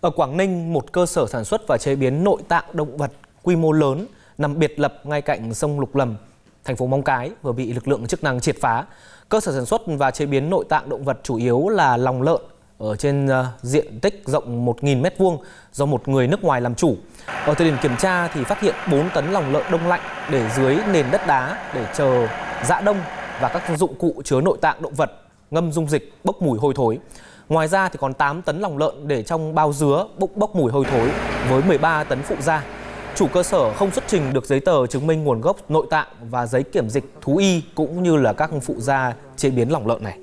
Ở Quảng Ninh, một cơ sở sản xuất và chế biến nội tạng động vật quy mô lớn nằm biệt lập ngay cạnh sông Lục Lầm, thành phố Móng Cái vừa bị lực lượng chức năng triệt phá. Cơ sở sản xuất và chế biến nội tạng động vật chủ yếu là lòng lợn ở trên ờ, diện tích rộng 1.000 m2 do một người nước ngoài làm chủ. Ở thời điểm kiểm tra thì phát hiện 4 tấn lòng lợn đông lạnh để dưới nền đất đá để chờ dã đông và các dụng cụ chứa nội tạng động vật ngâm dung dịch bốc mùi hôi thối. Ngoài ra thì còn 8 tấn lòng lợn để trong bao dứa bốc bốc mùi hôi thối với 13 tấn phụ gia. Chủ cơ sở không xuất trình được giấy tờ chứng minh nguồn gốc, nội tạng và giấy kiểm dịch thú y cũng như là các phụ gia chế biến lòng lợn này.